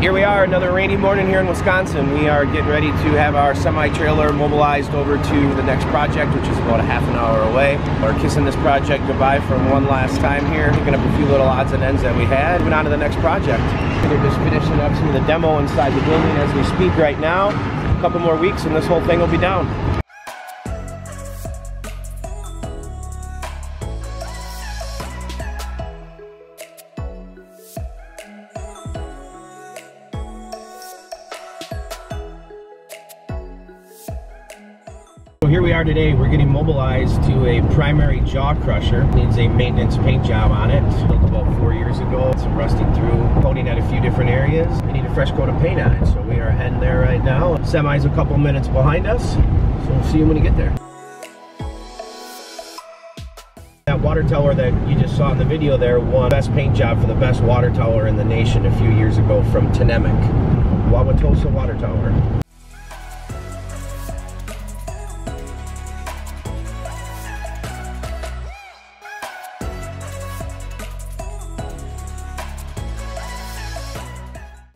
Here we are, another rainy morning here in Wisconsin. We are getting ready to have our semi-trailer mobilized over to the next project, which is about a half an hour away. We're kissing this project goodbye for one last time here, picking up a few little odds and ends that we had, moving on to the next project. They're just finishing up some of the demo inside the building as we speak right now. A couple more weeks and this whole thing will be down. Here we are today. We're getting mobilized to a primary jaw crusher. Needs a maintenance paint job on it. Built about four years ago. Some rusting through, coating at a few different areas. We need a fresh coat of paint on it. So we are heading there right now. Semi's a couple minutes behind us. So we'll see you when you get there. That water tower that you just saw in the video there won best paint job for the best water tower in the nation a few years ago from Tnemec. Wauwatosa Water Tower.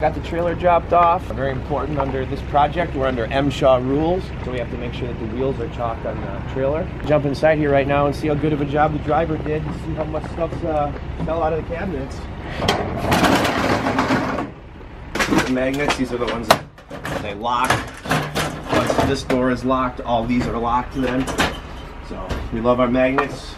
Got the trailer dropped off. Very important under this project. We're under MSHA rules, so we have to make sure that the wheels are chalked on the trailer. Jump inside here right now and see how good of a job the driver did. See how much stuff's uh, fell out of the cabinets. The magnets, these are the ones that they lock. Once this door is locked, all these are locked then. So we love our magnets.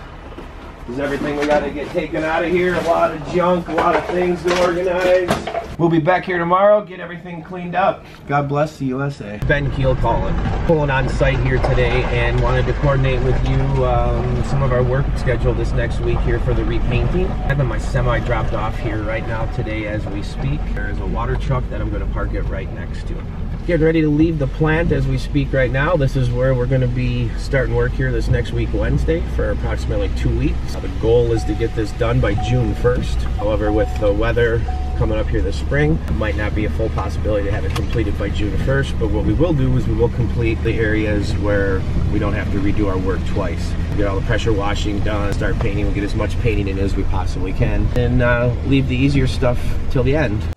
There's everything we got to get taken out of here. A lot of junk, a lot of things to organize. We'll be back here tomorrow, get everything cleaned up. God bless the USA. Ben Kuehl calling. Pulling on site here today and wanted to coordinate with you um, some of our work schedule this next week here for the repainting. Have my semi dropped off here right now today as we speak. There's a water truck that I'm going to park it right next to. Getting ready to leave the plant as we speak right now. This is where we're going to be starting work here this next week Wednesday for approximately two weeks. The goal is to get this done by June 1st. However, with the weather coming up here this spring. It might not be a full possibility to have it completed by June 1st, but what we will do is we will complete the areas where we don't have to redo our work twice. Get all the pressure washing done, start painting, we'll get as much painting in as we possibly can, and uh, leave the easier stuff till the end.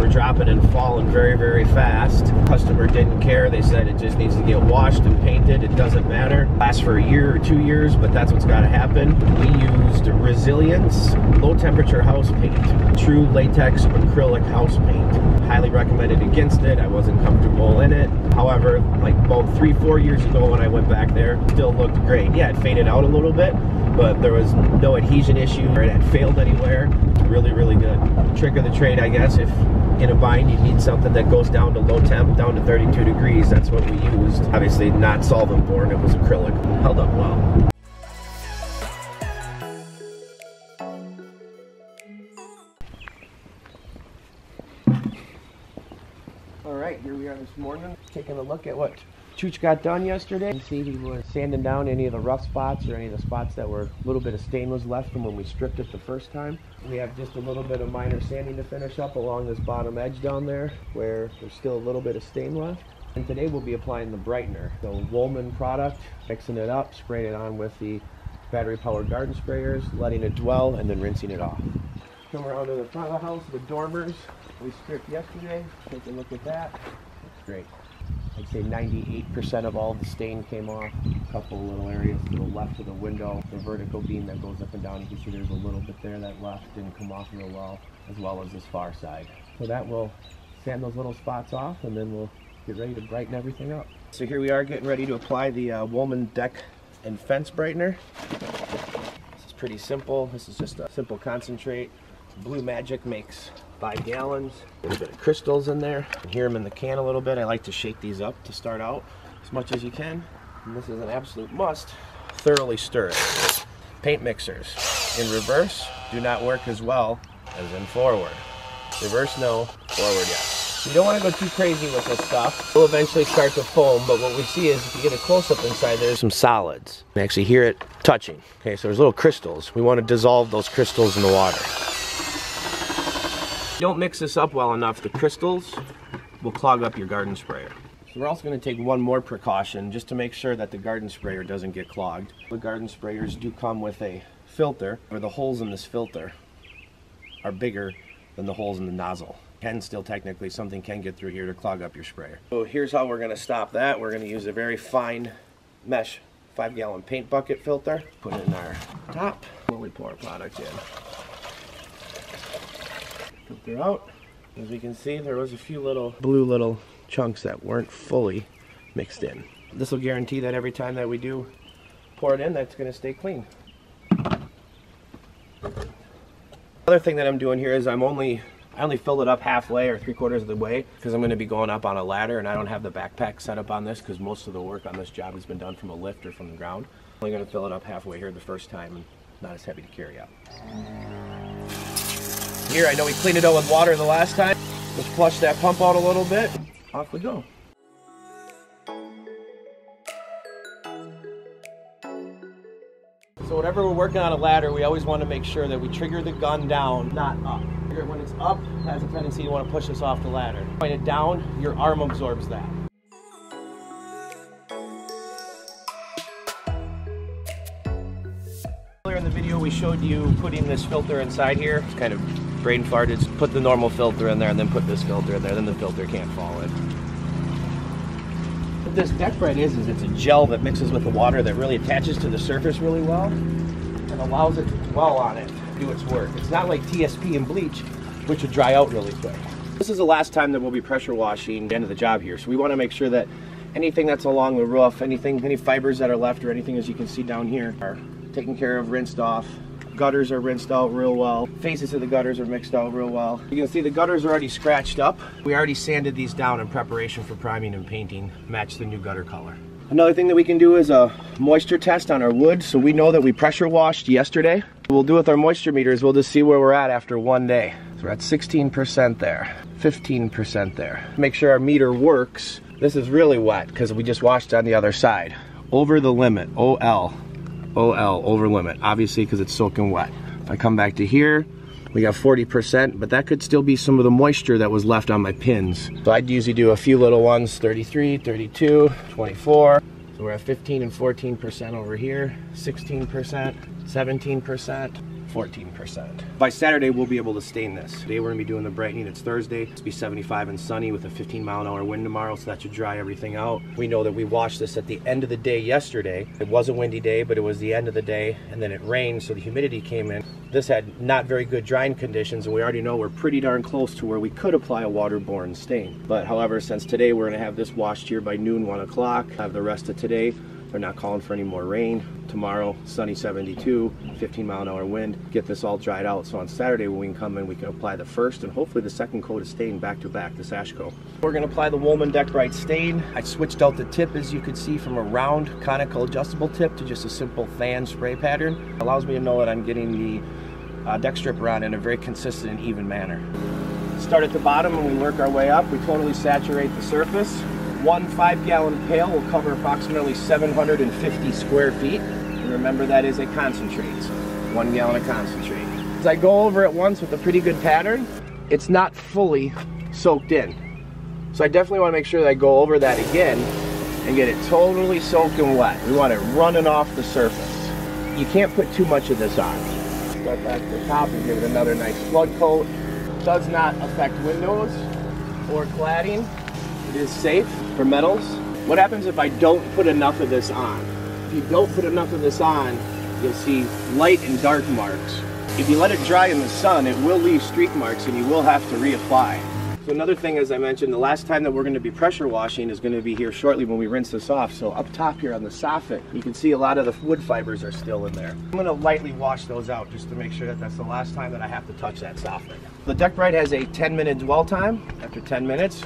Were dropping and falling very, very fast. Customer didn't care. They said it just needs to get washed and painted. It doesn't matter. Lasts for a year or two years, but that's what's got to happen. We used Resilience low temperature house paint. True latex acrylic house paint. Highly recommended against it. I wasn't comfortable in it. However, like about three, four years ago when I went back there, still looked great. Yeah, it faded out a little bit, but there was no adhesion issue or it had failed anywhere. Really, really good. Trick of the trade, I guess, if in a bind you need something that goes down to low temp, down to 32 degrees. That's what we used. Obviously not solvent borne, it was acrylic. Held up well. All right, here we are this morning, taking a look at what Chooch got done yesterday. You see he was sanding down any of the rough spots or any of the spots that were a little bit of stain was left from when we stripped it the first time. We have just a little bit of minor sanding to finish up along this bottom edge down there where there's still a little bit of stain left. And today we'll be applying the brightener, the Wolman product, mixing it up, spraying it on with the battery powered garden sprayers, letting it dwell, and then rinsing it off. Come around to the front of the house, the dormers we stripped yesterday. Take a look at that. Looks great. I'd say 98% of all the stain came off. A couple little areas to the left of the window, the vertical beam that goes up and down. You can see there's a little bit there that left didn't come off real well, as well as this far side. So that will sand those little spots off and then we'll get ready to brighten everything up. So here we are getting ready to apply the uh, Wolman deck and fence brightener. This is pretty simple. This is just a simple concentrate. Blue Magic makes five gallons. A little bit of crystals in there. You can hear them in the can a little bit. I like to shake these up to start out as much as you can. And this is an absolute must. Thoroughly stir it. Paint mixers in reverse do not work as well as in forward. Reverse no, Forward, yes. You don't want to go too crazy with this stuff. It'll eventually start to foam, but what we see is if you get a close-up inside, there's some solids. You actually hear it touching. Okay, so there's little crystals. We want to dissolve those crystals in the water. Don't mix this up well enough, the crystals will clog up your garden sprayer. So we're also going to take one more precaution just to make sure that the garden sprayer doesn't get clogged. The garden sprayers do come with a filter, where the holes in this filter are bigger than the holes in the nozzle can still technically, something can get through here to clog up your sprayer. So here's how we're going to stop that. We're going to use a very fine mesh five gallon paint bucket filter. Put it in our top where we pour our product in. Filter out. As we can see, there was a few little blue little chunks that weren't fully mixed in. This will guarantee that every time that we do pour it in, that's going to stay clean. Other thing that I'm doing here is I'm only I only filled it up halfway or three quarters of the way because I'm going to be going up on a ladder and I don't have the backpack set up on this because most of the work on this job has been done from a lift or from the ground. I'm only going to fill it up halfway here the first time and not as heavy to carry out. Here, I know we cleaned it out with water the last time. Let's flush that pump out a little bit. Off we go. So whenever we're working on a ladder, we always want to make sure that we trigger the gun down, not up. When it's up, it has a tendency to want to push us off the ladder. Point it down, your arm absorbs that. Earlier in the video, we showed you putting this filter inside here. It's kind of brain farted. Put the normal filter in there and then put this filter in there. Then the filter can't fall in. What this DeckBrite is, is it's a gel that mixes with the water that really attaches to the surface really well and allows it to dwell on it do its work. It's not like TSP and bleach, which would dry out really quick. This is the last time that we'll be pressure washing the end of the job here. So we want to make sure that anything that's along the roof, anything, any fibers that are left or anything as you can see down here are taken care of, rinsed off. Gutters are rinsed out real well. Faces of the gutters are mixed out real well. You can see the gutters are already scratched up. We already sanded these down in preparation for priming and painting, match the new gutter color. Another thing that we can do is a moisture test on our wood. So we know that we pressure washed yesterday. We'll do with our moisture meters, we'll just see where we're at after one day. So we're at 16% there, 15% there. Make sure our meter works. This is really wet because we just washed on the other side. Over the limit, OL, OL, over limit, obviously because it's soaking wet. If I come back to here, we got 40%, but that could still be some of the moisture that was left on my pins. So I'd usually do a few little ones, 33, 32, 24. So we're at 15 and 14% over here, 16%, 17%, 14%. By Saturday, we'll be able to stain this. Today, we're gonna be doing the brightening. It's Thursday. It's be 75 and sunny with a 15 mile an hour wind tomorrow, so that should dry everything out. We know that we washed this at the end of the day yesterday. It was a windy day, but it was the end of the day, and then it rained, so the humidity came in. This had not very good drying conditions, and we already know we're pretty darn close to where we could apply a waterborne stain. But however, since today we're gonna have this washed here by noon, one o'clock, have the rest of today, they're not calling for any more rain. Tomorrow, sunny 72, 15 mile an hour wind. Get this all dried out. So on Saturday when we can come in, we can apply the first and hopefully the second coat of stain back to back, this Sashco. We're gonna apply the Wolman DeckBrite stain. I switched out the tip as you could see from a round conical adjustable tip to just a simple fan spray pattern. Allows me to know that I'm getting the uh, deck strip around in a very consistent and even manner. Start at the bottom and we work our way up. We totally saturate the surface. One five gallon pail will cover approximately 750 square feet. And remember that is a concentrate, one gallon of concentrate. As I go over it once with a pretty good pattern, it's not fully soaked in. So I definitely want to make sure that I go over that again and get it totally soaking wet. We want it running off the surface. You can't put too much of this on. Start back to the top and give it another nice flood coat. Does not affect windows or cladding. It is safe for metals. What happens if I don't put enough of this on? If you don't put enough of this on, you'll see light and dark marks. If you let it dry in the sun, it will leave streak marks and you will have to reapply. So another thing, as I mentioned, the last time that we're going to be pressure washing is going to be here shortly when we rinse this off. So up top here on the soffit, you can see a lot of the wood fibers are still in there. I'm going to lightly wash those out just to make sure that that's the last time that I have to touch that soffit. The DeckBrite has a 10 minute dwell time. After 10 minutes,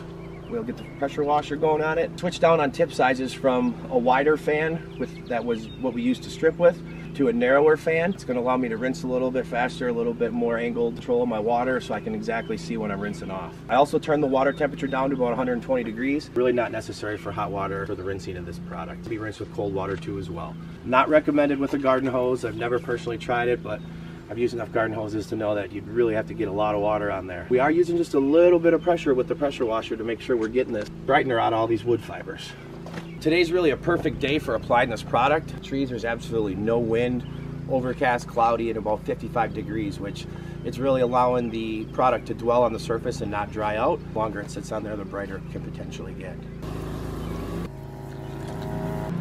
We'll get the pressure washer going on it. Switch down on tip sizes from a wider fan, with that was what we used to strip with, to a narrower fan. It's gonna allow me to rinse a little bit faster, a little bit more angled control of my water so I can exactly see when I'm rinsing off. I also turned the water temperature down to about 120 degrees. Really not necessary for hot water for the rinsing of this product. Be rinsed with cold water too as well. Not recommended with a garden hose. I've never personally tried it, but I've used enough garden hoses to know that you'd really have to get a lot of water on there. We are using just a little bit of pressure with the pressure washer to make sure we're getting this brightener out all these wood fibers. Today's really a perfect day for applying this product. Trees, there's absolutely no wind, overcast, cloudy, and about 55 degrees, which it's really allowing the product to dwell on the surface and not dry out. The longer it sits on there, the brighter it can potentially get.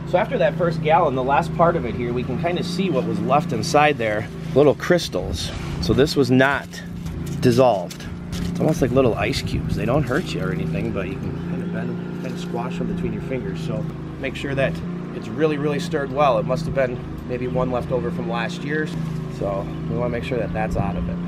So after that first gallon, the last part of it here, we can kind of see what was left inside there. Little crystals. So this was not dissolved. It's almost like little ice cubes. They don't hurt you or anything, but you can kind of bend kind squash them between your fingers. So make sure that it's really, really stirred well. It must have been maybe one left over from last year's. So we want to make sure that that's out of it.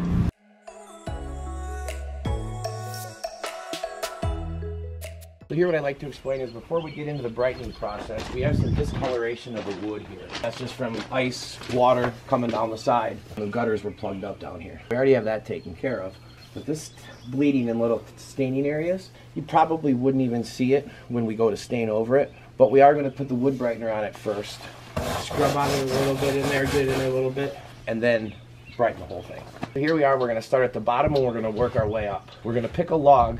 Here what I'd like to explain is before we get into the brightening process, we have some discoloration of the wood here. That's just from ice, water coming down the side. The gutters were plugged up down here. We already have that taken care of. But this bleeding in little staining areas, you probably wouldn't even see it when we go to stain over it. But we are going to put the wood brightener on it first. Scrub on it a little bit in there, get in there a little bit, and then brighten the whole thing. Here we are, we're going to start at the bottom and we're going to work our way up. We're going to pick a log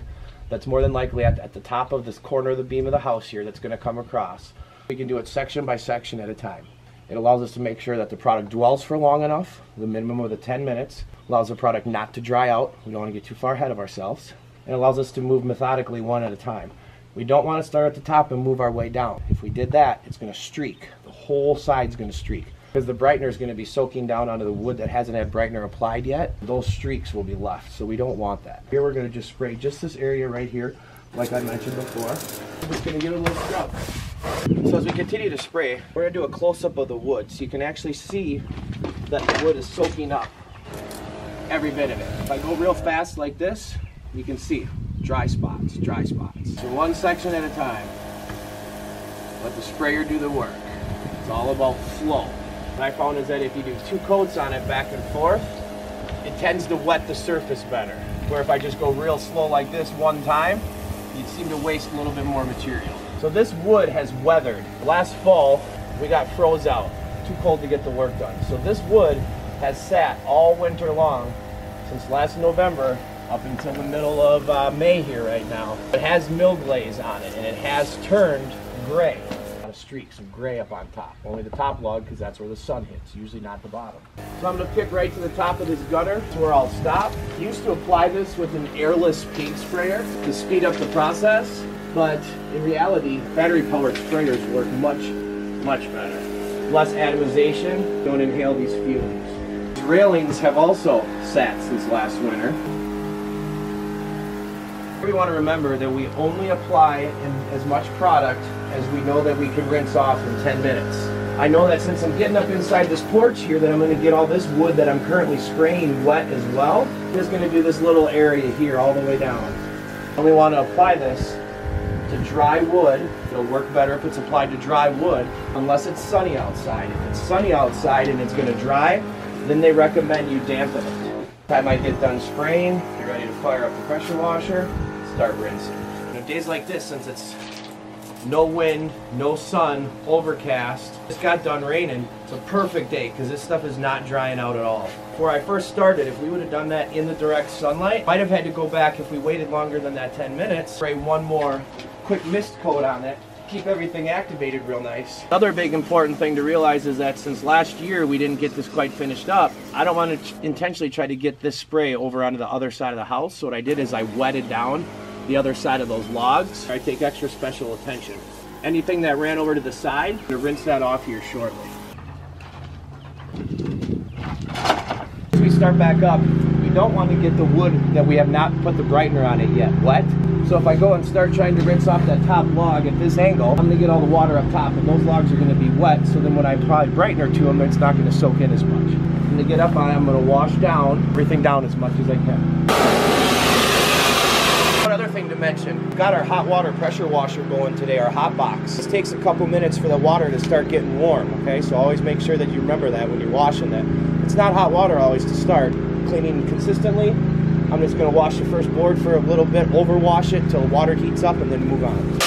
that's more than likely at, at the top of this corner of the beam of the house here that's going to come across. We can do it section by section at a time. It allows us to make sure that the product dwells for long enough, the minimum of the 10 minutes, allows the product not to dry out. We don't want to get too far ahead of ourselves. And allows us to move methodically one at a time. We don't want to start at the top and move our way down. If we did that, it's going to streak. The whole side's going to streak because the brightener is going to be soaking down onto the wood that hasn't had brightener applied yet. Those streaks will be left, so we don't want that. Here we're going to just spray just this area right here, like I mentioned before. We're just going to give a little scrub. So as we continue to spray, we're going to do a close-up of the wood so you can actually see that the wood is soaking up every bit of it. If I go real fast like this, you can see dry spots, dry spots. So one section at a time. Let the sprayer do the work. It's all about flow. What I found is that if you do two coats on it back and forth, it tends to wet the surface better. Where if I just go real slow like this one time, you'd seem to waste a little bit more material. So this wood has weathered. Last fall, we got froze out. Too cold to get the work done. So this wood has sat all winter long, since last November up until the middle of uh, May here right now. It has mill glaze on it and it has turned gray streaks of gray up on top. Only the top log because that's where the sun hits, usually not the bottom. So I'm going to pick right to the top of this gutter to where I'll stop. Used to apply this with an airless paint sprayer to speed up the process, but in reality, battery-powered sprayers work much, much better. Less atomization, don't inhale these fumes. These railings have also sat since last winter. We want to remember that we only apply as much product as we know that we can rinse off in 10 minutes. I know that since I'm getting up inside this porch here that I'm going to get all this wood that I'm currently spraying wet as well. I'm just going to do this little area here all the way down. And we want to apply this to dry wood. It'll work better if it's applied to dry wood unless it's sunny outside. If it's sunny outside and it's going to dry, then they recommend you dampen it. Time I get done spraying, get ready to fire up the pressure washer, start rinsing. You know, days like this, since it's no wind, no sun, overcast. Just got done raining. It's a perfect day because this stuff is not drying out at all. Where I first started, if we would have done that in the direct sunlight, might have had to go back if we waited longer than that 10 minutes, spray one more quick mist coat on it, keep everything activated real nice. Another big important thing to realize is that since last year we didn't get this quite finished up, I don't want to intentionally try to get this spray over onto the other side of the house. So what I did is I wetted down the other side of those logs. I take extra special attention. Anything that ran over to the side, gonna rinse that off here shortly. As we start back up, we don't want to get the wood that we have not put the brightener on it yet wet. So if I go and start trying to rinse off that top log at this angle, I'm gonna get all the water up top and those logs are gonna be wet. So then when I apply brightener to them, it's not gonna soak in as much. I'm gonna get up on it, I'm gonna wash down, everything down as much as I can. To mention. We've got our hot water pressure washer going today, our hot box. This takes a couple minutes for the water to start getting warm, okay? So always make sure that you remember that when you're washing it. It's not hot water always to start. Cleaning consistently, I'm just gonna wash the first board for a little bit, overwash it till the water heats up and then move on.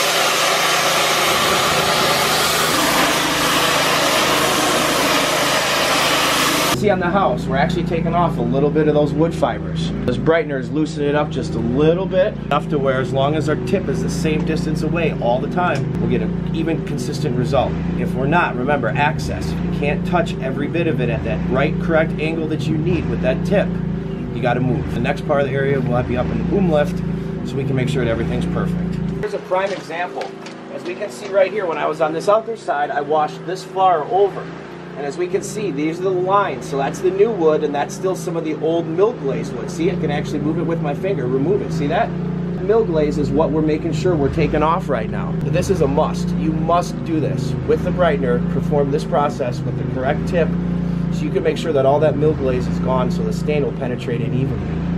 See on the house, we're actually taking off a little bit of those wood fibers. This brightener is loosening it up just a little bit, enough to where as long as our tip is the same distance away all the time, we'll get an even consistent result. If we're not, remember access. You can't touch every bit of it at that right correct angle that you need with that tip. You gotta move. The next part of the area will be up in the boom lift so we can make sure that everything's perfect. Here's a prime example. As we can see right here, when I was on this other side, I washed this far over. And as we can see, these are the lines. So that's the new wood, and that's still some of the old mill glaze wood. See, I can actually move it with my finger, remove it. See that? Mill glaze is what we're making sure we're taking off right now. This is a must. You must do this with the brightener, perform this process with the correct tip, so you can make sure that all that mill glaze is gone so the stain will penetrate in evenly.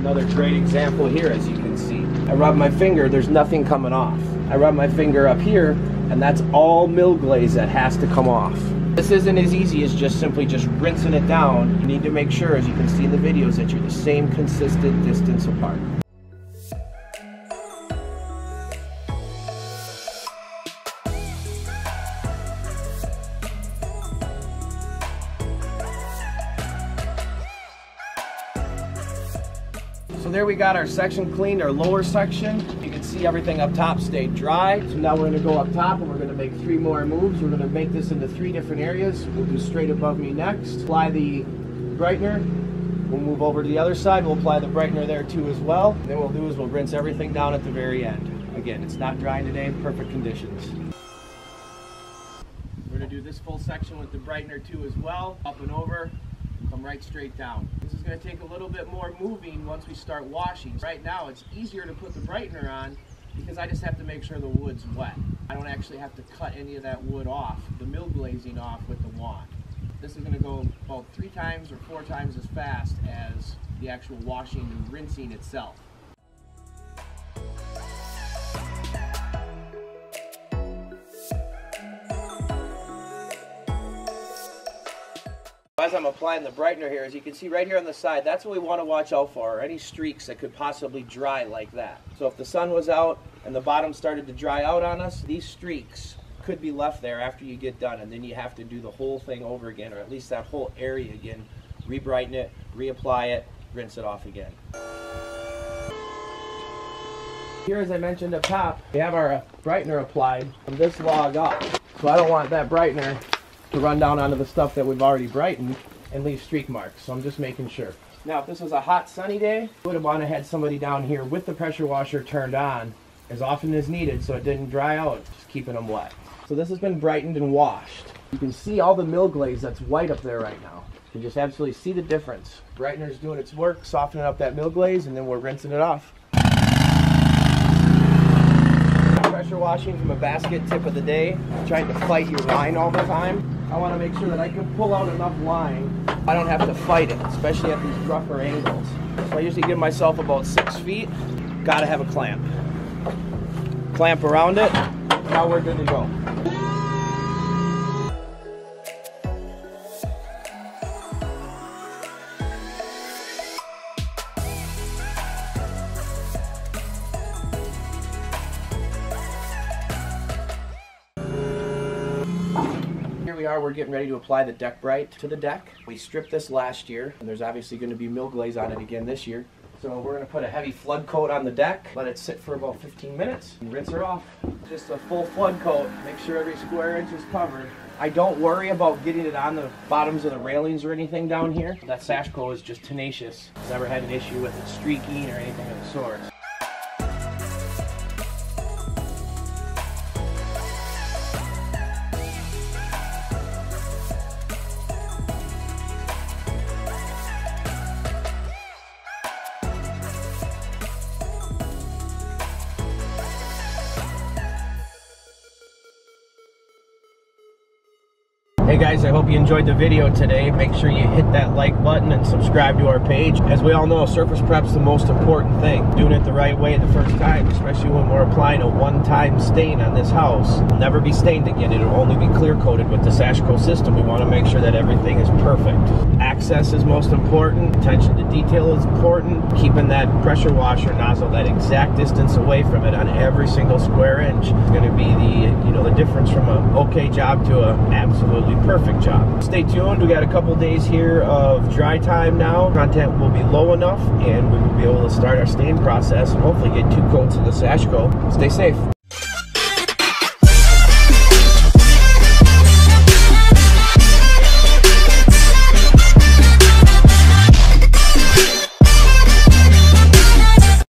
Another great example here, as you can see. I rub my finger, there's nothing coming off. I rub my finger up here, and that's all mill glaze that has to come off. This isn't as easy as just simply just rinsing it down. You need to make sure, as you can see in the videos, that you're the same consistent distance apart. So there we got our section cleaned, our lower section. See everything up top stayed dry. So now we're gonna go up top and we're gonna make three more moves. We're gonna make this into three different areas. We'll do straight above me next. Apply the brightener. We'll move over to the other side. We'll apply the brightener there too as well. And then we'll do is we'll rinse everything down at the very end. Again, it's not drying today, perfect conditions. We're gonna do this full section with the brightener too as well. Up and over, come right straight down. This is going to take a little bit more moving once we start washing. Right now it's easier to put the brightener on because I just have to make sure the wood's wet. I don't actually have to cut any of that wood off, the mill glazing off with the wand. This is going to go about three times or four times as fast as the actual washing and rinsing itself. As I'm applying the brightener here, as you can see right here on the side, that's what we want to watch out for, any streaks that could possibly dry like that. So if the sun was out and the bottom started to dry out on us, these streaks could be left there after you get done, and then you have to do the whole thing over again, or at least that whole area again, re-brighten it, reapply it, rinse it off again. Here, as I mentioned up top, we have our brightener applied from this log up. So I don't want that brightener to run down onto the stuff that we've already brightened and leave streak marks. So I'm just making sure. Now, if this was a hot sunny day, I would have wanted to had somebody down here with the pressure washer turned on as often as needed so it didn't dry out, just keeping them wet. So this has been brightened and washed. You can see all the mill glaze that's white up there right now. You can just absolutely see the difference. Brightener's doing its work, softening up that mill glaze, and then we're rinsing it off. Pressure washing from a basket tip of the day. Trying to fight your line all the time. I want to make sure that I can pull out enough line. I don't have to fight it, especially at these rougher angles. So I usually give myself about six feet. Gotta have a clamp. Clamp around it. Now we're good to go. We're getting ready to apply the deck bright to the deck. We stripped this last year, and there's obviously going to be mill glaze on it again this year. So we're going to put a heavy flood coat on the deck, let it sit for about 15 minutes, and rinse her off. Just a full flood coat, make sure every square inch is covered. I don't worry about getting it on the bottoms of the railings or anything down here. That Sashco is just tenacious. Never had an issue with it streaking or anything of the sort. Hope you enjoyed the video today. Make sure you hit that like button and subscribe to our page. As we all know, surface prep's the most important thing. Doing it the right way the first time, especially when we're applying a one-time stain on this house. It'll never be stained again. It'll only be clear coated with the Sashco system. We want to make sure that everything is perfect. Access is most important. Attention to detail is important. Keeping that pressure washer nozzle that exact distance away from it on every single square inch is going to be the you know the difference from a okay job to a absolutely perfect job. Stay tuned. We got a couple days here of dry time now. Content will be low enough and we will be able to start our stain process and hopefully get two coats of the Sashco. Stay safe.